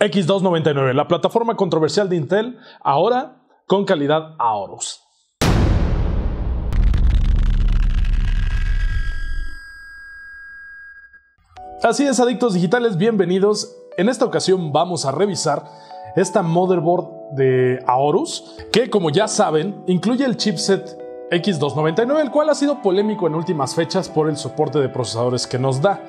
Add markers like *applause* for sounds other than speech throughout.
X299, la plataforma controversial de Intel, ahora con calidad Aorus. Así es, adictos digitales, bienvenidos. En esta ocasión vamos a revisar esta motherboard de Aorus, que como ya saben, incluye el chipset X299, el cual ha sido polémico en últimas fechas por el soporte de procesadores que nos da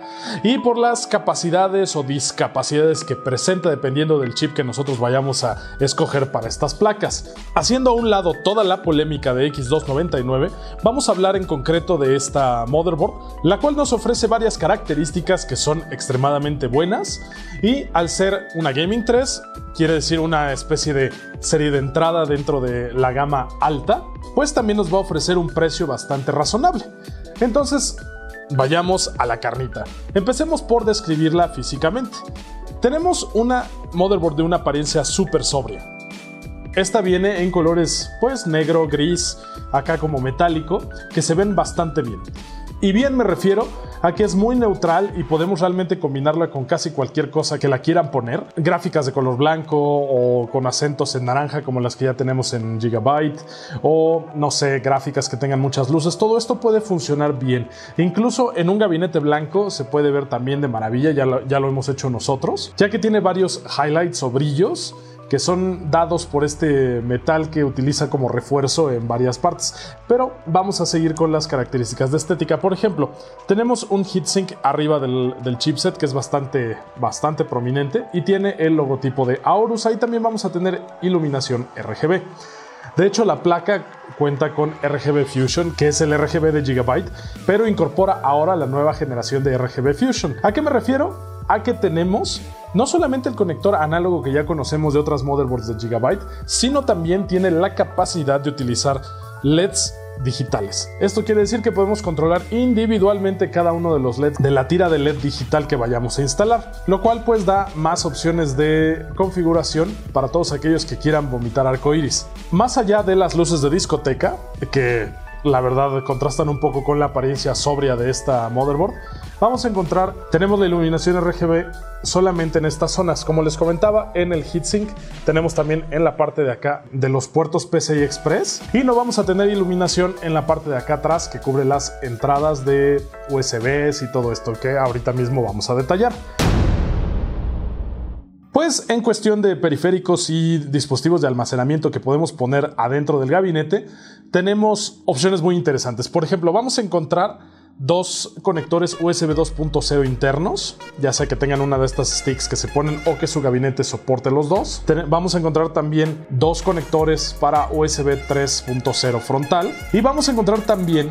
y por las capacidades o discapacidades que presenta dependiendo del chip que nosotros vayamos a escoger para estas placas. Haciendo a un lado toda la polémica de X299, vamos a hablar en concreto de esta motherboard, la cual nos ofrece varias características que son extremadamente buenas y al ser una Gaming 3, quiere decir una especie de serie de entrada dentro de la gama alta, pues también nos va a ofrecer un precio bastante razonable. Entonces, vayamos a la carnita. Empecemos por describirla físicamente. Tenemos una motherboard de una apariencia súper sobria. Esta viene en colores pues negro, gris, acá como metálico, que se ven bastante bien. Y bien me refiero a que es muy neutral y podemos realmente combinarla con casi cualquier cosa que la quieran poner. Gráficas de color blanco o con acentos en naranja como las que ya tenemos en Gigabyte o no sé, gráficas que tengan muchas luces. Todo esto puede funcionar bien. Incluso en un gabinete blanco se puede ver también de maravilla, ya lo, ya lo hemos hecho nosotros, ya que tiene varios highlights o brillos que son dados por este metal que utiliza como refuerzo en varias partes. Pero vamos a seguir con las características de estética. Por ejemplo, tenemos un heatsink arriba del, chipset que es bastante, bastante prominente y tiene el logotipo de Aorus. Ahí también vamos a tener iluminación RGB. De hecho, la placa cuenta con RGB Fusion, que es el RGB de Gigabyte, pero incorpora ahora la nueva generación de RGB Fusion. ¿A qué me refiero? A que tenemos no solamente el conector análogo que ya conocemos de otras motherboards de Gigabyte, sino también tiene la capacidad de utilizar LEDs digitales. Esto quiere decir que podemos controlar individualmente cada uno de los LEDs de la tira de LED digital que vayamos a instalar, lo cual pues da más opciones de configuración para todos aquellos que quieran vomitar arcoiris. Más allá de las luces de discoteca, que la verdad contrastan un poco con la apariencia sobria de esta motherboard, vamos a encontrar, tenemos la iluminación RGB solamente en estas zonas. Como les comentaba, en el heatsink tenemos también en la parte de acá de los puertos PCI Express y no vamos a tener iluminación en la parte de acá atrás que cubre las entradas de USBs y todo esto que ahorita mismo vamos a detallar. Pues en cuestión de periféricos y dispositivos de almacenamiento que podemos poner adentro del gabinete, tenemos opciones muy interesantes. Por ejemplo, vamos a encontrar dos conectores USB 2.0 internos, ya sea que tengan una de estas sticks que se ponen o que su gabinete soporte los dos. vamos a encontrar también dos conectores para USB 3.0 frontal y vamos a encontrar también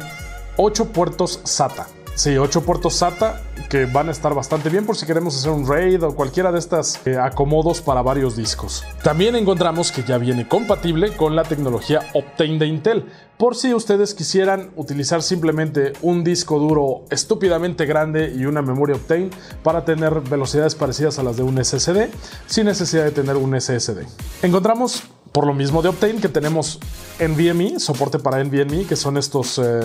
8 puertos SATA. Sí, 8 puertos SATA que van a estar bastante bien por si queremos hacer un RAID o cualquiera de estas eh, acomodos para varios discos. También encontramos que ya viene compatible con la tecnología Optane de Intel, por si ustedes quisieran utilizar simplemente un disco duro estúpidamente grande y una memoria Optane para tener velocidades parecidas a las de un SSD sin necesidad de tener un SSD. Encontramos por lo mismo de Optane que tenemos NVMe, soporte para NVMe, que son estos eh,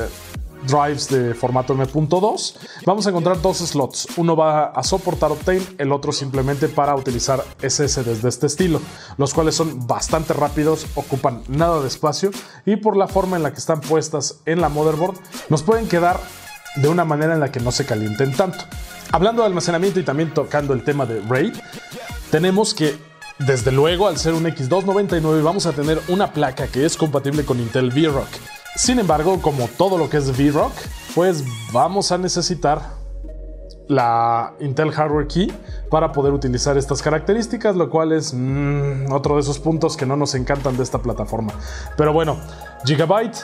drives de formato M.2, vamos a encontrar dos slots. Uno va a soportar Optane, el otro simplemente para utilizar SSDs de este estilo, los cuales son bastante rápidos, ocupan nada de espacio y por la forma en la que están puestas en la motherboard, nos pueden quedar de una manera en la que no se calienten tanto. Hablando de almacenamiento y también tocando el tema de RAID, tenemos que desde luego al ser un X299 vamos a tener una placa que es compatible con Intel VRock sin embargo, como todo lo que es VRock, pues vamos a necesitar la Intel Hardware Key para poder utilizar estas características, lo cual es mm, otro de esos puntos que no nos encantan de esta plataforma. Pero bueno, Gigabyte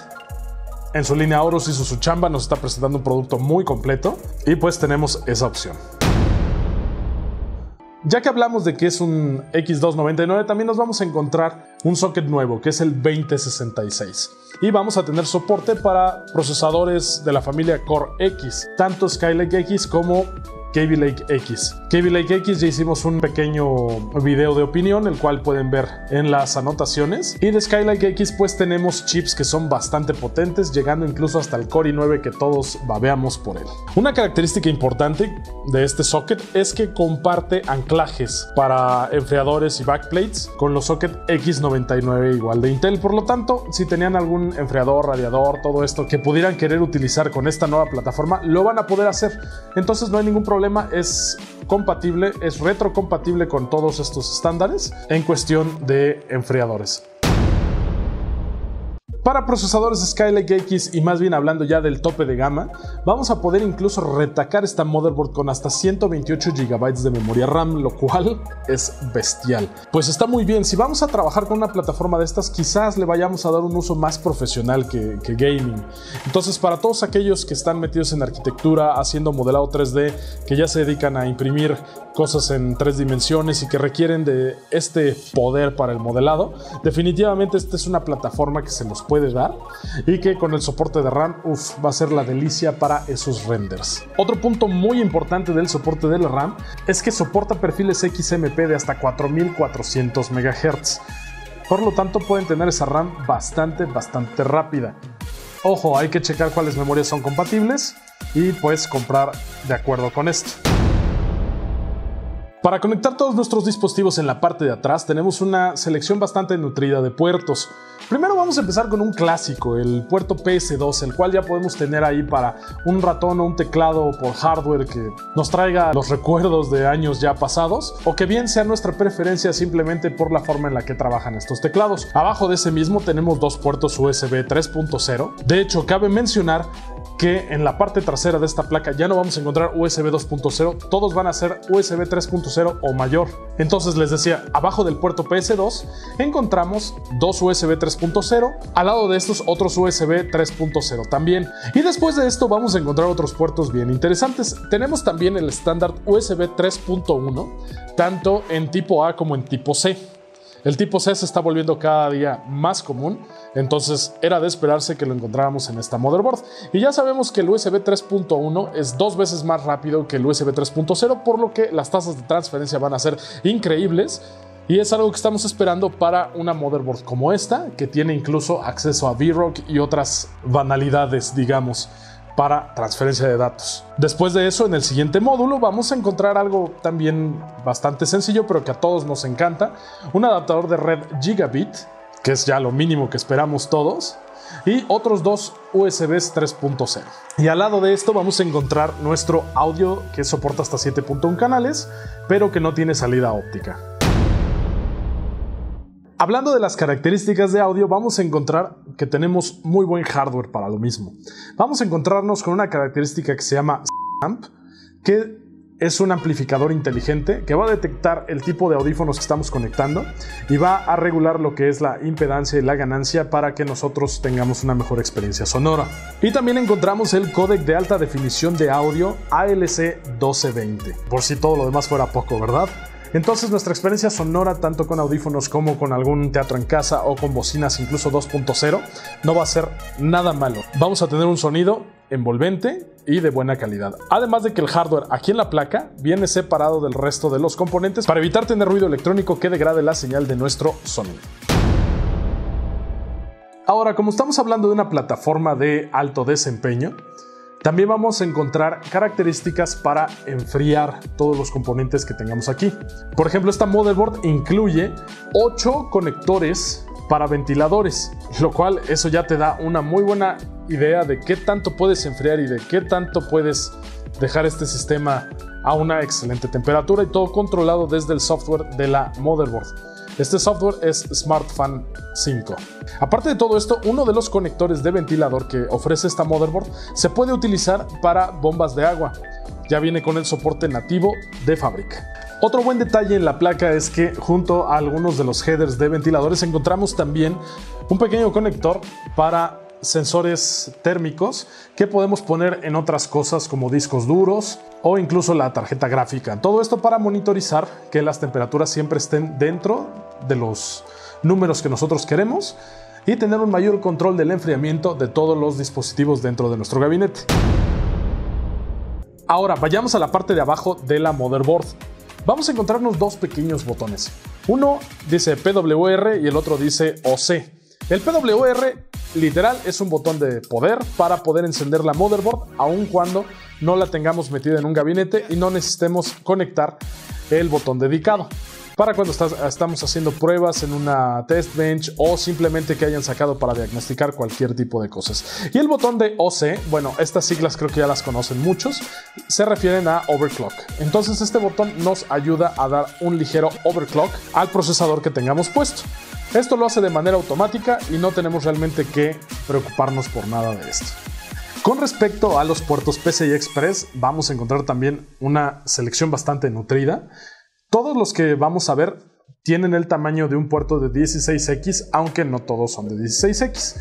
en su línea Horus hizo su chamba, nos está presentando un producto muy completo y pues tenemos esa opción. Ya que hablamos de que es un X299, también nos vamos a encontrar un socket nuevo, que es el 2066. Y vamos a tener soporte para procesadores de la familia Core X, tanto Skylake X como Kaby Lake X. Kaby Lake X ya hicimos un pequeño video de opinión, el cual pueden ver en las anotaciones. Y de Skylake X pues tenemos chips que son bastante potentes, llegando incluso hasta el Core i9 que todos babeamos por él. Una característica importante de este socket es que comparte anclajes para enfriadores y backplates con los socket X99 igual de Intel. Por lo tanto, si tenían algún enfriador, radiador, todo esto que pudieran querer utilizar con esta nueva plataforma, lo van a poder hacer. Entonces no hay ningún problema, es compatible, es retrocompatible con todos estos estándares en cuestión de enfriadores. Para procesadores Skylake X y más bien hablando ya del tope de gama, vamos a poder incluso retacar esta motherboard con hasta 128 GB de memoria RAM, lo cual es bestial. Pues está muy bien, si vamos a trabajar con una plataforma de estas, quizás le vayamos a dar un uso más profesional que, que gaming. Entonces, para todos aquellos que están metidos en arquitectura, haciendo modelado 3D, que ya se dedican a imprimir cosas en tres dimensiones y que requieren de este poder para el modelado, definitivamente esta es una plataforma que se nos puede dar y que con el soporte de RAM uf, va a ser la delicia para esos renders. Otro punto muy importante del soporte de la RAM es que soporta perfiles XMP de hasta 4400 MHz. Por lo tanto pueden tener esa RAM bastante, bastante rápida. Ojo, hay que checar cuáles memorias son compatibles y pues comprar de acuerdo con esto. Para conectar todos nuestros dispositivos en la parte de atrás tenemos una selección bastante nutrida de puertos. Primero vamos a empezar con un clásico, el puerto PS2, el cual ya podemos tener ahí para un ratón o un teclado por hardware que nos traiga los recuerdos de años ya pasados, o que bien sea nuestra preferencia simplemente por la forma en la que trabajan estos teclados. Abajo de ese mismo tenemos dos puertos USB 3.0. De hecho, cabe mencionar que en la parte trasera de esta placa ya no vamos a encontrar USB 2.0, todos van a ser USB 3.0 o mayor. Entonces les decía, abajo del puerto PS2 encontramos dos USB 3.0, al lado de estos otros USB 3.0 también. Y después de esto vamos a encontrar otros puertos bien interesantes. Tenemos también el estándar USB 3.1, tanto en tipo A como en tipo C. El tipo C se está volviendo cada día más común, entonces era de esperarse que lo encontráramos en esta motherboard. Y ya sabemos que el USB 3.1 es dos veces más rápido que el USB 3.0, por lo que las tasas de transferencia van a ser increíbles. Y es algo que estamos esperando para una motherboard como esta, que tiene incluso acceso a VROC y otras banalidades, digamos para transferencia de datos. Después de eso, en el siguiente módulo vamos a encontrar algo también bastante sencillo, pero que a todos nos encanta, un adaptador de red gigabit, que es ya lo mínimo que esperamos todos, y otros dos USBs 3.0. Y al lado de esto vamos a encontrar nuestro audio que soporta hasta 7.1 canales, pero que no tiene salida óptica. Hablando de las características de audio, vamos a encontrar que tenemos muy buen hardware para lo mismo. Vamos a encontrarnos con una característica que se llama AMP, que es un amplificador inteligente que va a detectar el tipo de audífonos que estamos conectando y va a regular lo que es la impedancia y la ganancia para que nosotros tengamos una mejor experiencia sonora. Y también encontramos el códec de alta definición de audio ALC 1220, por si todo lo demás fuera poco, ¿verdad? Entonces nuestra experiencia sonora, tanto con audífonos como con algún teatro en casa o con bocinas incluso 2.0, no va a ser nada malo. Vamos a tener un sonido envolvente y de buena calidad. Además de que el hardware aquí en la placa viene separado del resto de los componentes para evitar tener ruido electrónico que degrade la señal de nuestro sonido. Ahora, como estamos hablando de una plataforma de alto desempeño, también vamos a encontrar características para enfriar todos los componentes que tengamos aquí. Por ejemplo, esta motherboard incluye 8 conectores para ventiladores, lo cual eso ya te da una muy buena idea de qué tanto puedes enfriar y de qué tanto puedes dejar este sistema a una excelente temperatura y todo controlado desde el software de la motherboard. Este software es SmartFan 5. Aparte de todo esto, uno de los conectores de ventilador que ofrece esta motherboard se puede utilizar para bombas de agua. Ya viene con el soporte nativo de fábrica. Otro buen detalle en la placa es que junto a algunos de los headers de ventiladores encontramos también un pequeño conector para sensores térmicos que podemos poner en otras cosas como discos duros o incluso la tarjeta gráfica. Todo esto para monitorizar que las temperaturas siempre estén dentro de los números que nosotros queremos y tener un mayor control del enfriamiento de todos los dispositivos dentro de nuestro gabinete. Ahora, vayamos a la parte de abajo de la motherboard. Vamos a encontrarnos dos pequeños botones. Uno dice PWR y el otro dice OC. El PWR literal es un botón de poder para poder encender la motherboard aun cuando no la tengamos metida en un gabinete y no necesitemos conectar el botón dedicado para cuando estamos haciendo pruebas en una test bench o simplemente que hayan sacado para diagnosticar cualquier tipo de cosas. Y el botón de OC, bueno, estas siglas creo que ya las conocen muchos, se refieren a overclock. Entonces este botón nos ayuda a dar un ligero overclock al procesador que tengamos puesto. Esto lo hace de manera automática y no tenemos realmente que preocuparnos por nada de esto. Con respecto a los puertos PCI Express, vamos a encontrar también una selección bastante nutrida. Todos los que vamos a ver tienen el tamaño de un puerto de 16X, aunque no todos son de 16X.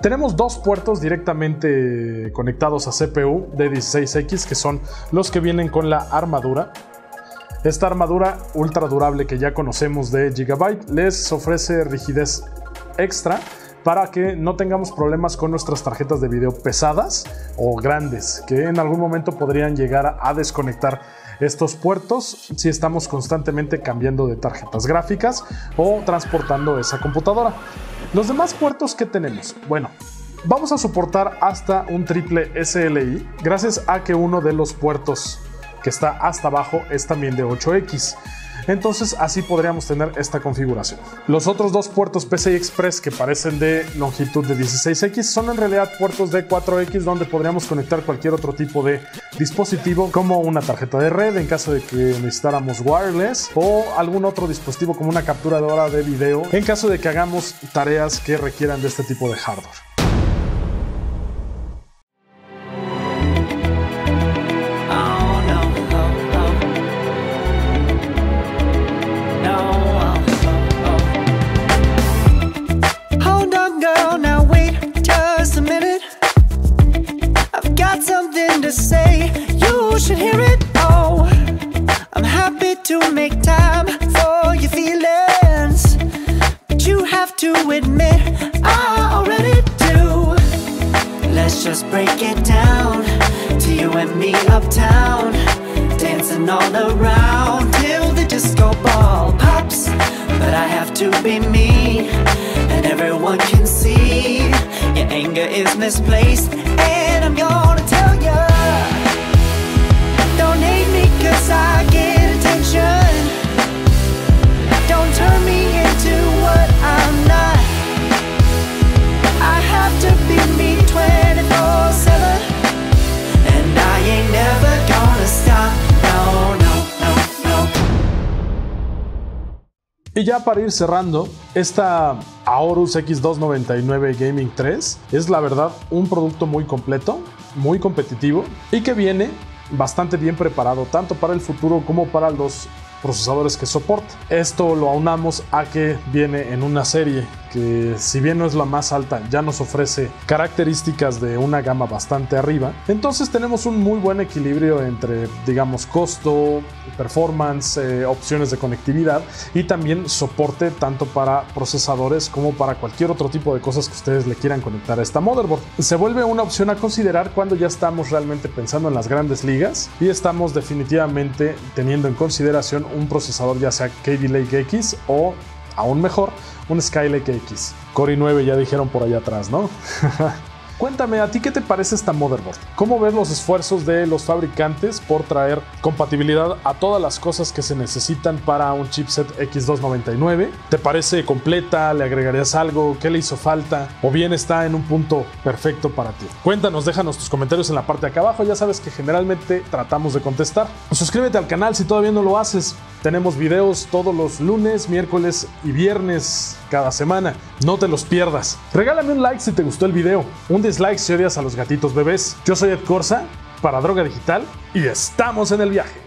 Tenemos dos puertos directamente conectados a CPU de 16X, que son los que vienen con la armadura. Esta armadura ultra durable que ya conocemos de Gigabyte les ofrece rigidez extra para que no tengamos problemas con nuestras tarjetas de video pesadas o grandes, que en algún momento podrían llegar a desconectar estos puertos si estamos constantemente cambiando de tarjetas gráficas o transportando esa computadora. Los demás puertos que tenemos, bueno, vamos a soportar hasta un triple SLI gracias a que uno de los puertos que está hasta abajo es también de 8X. Entonces así podríamos tener esta configuración. Los otros dos puertos PCI Express que parecen de longitud de 16X son en realidad puertos de 4X donde podríamos conectar cualquier otro tipo de dispositivo como una tarjeta de red en caso de que necesitáramos wireless o algún otro dispositivo como una capturadora de video en caso de que hagamos tareas que requieran de este tipo de hardware. Break it down to you and me uptown, dancing all around till the disco ball pops. But I have to be me, and everyone can see your anger is misplaced, and I'm gonna tell ya. Don't hate me, cause I get Y ya para ir cerrando, esta Aorus X299 Gaming 3 es la verdad un producto muy completo, muy competitivo y que viene bastante bien preparado tanto para el futuro como para los procesadores que soporta. Esto lo aunamos a que viene en una serie que si bien no es la más alta, ya nos ofrece características de una gama bastante arriba. Entonces tenemos un muy buen equilibrio entre, digamos, costo, performance, eh, opciones de conectividad y también soporte tanto para procesadores como para cualquier otro tipo de cosas que ustedes le quieran conectar a esta motherboard. Se vuelve una opción a considerar cuando ya estamos realmente pensando en las grandes ligas y estamos definitivamente teniendo en consideración un procesador ya sea Kaby Lake X o aún mejor un Skylake X. Core i9 ya dijeron por allá atrás, ¿no? *laughs* Cuéntame, ¿a ti qué te parece esta motherboard? ¿Cómo ves los esfuerzos de los fabricantes por traer compatibilidad a todas las cosas que se necesitan para un chipset X299? ¿Te parece completa? ¿Le agregarías algo? ¿Qué le hizo falta? ¿O bien está en un punto perfecto para ti? Cuéntanos, déjanos tus comentarios en la parte de acá abajo. Ya sabes que generalmente tratamos de contestar. Suscríbete al canal si todavía no lo haces. Tenemos videos todos los lunes, miércoles y viernes cada semana. No te los pierdas. Regálame un like si te gustó el video, un dislike si odias a los gatitos bebés. Yo soy Ed Corsa para Droga Digital y estamos en el viaje.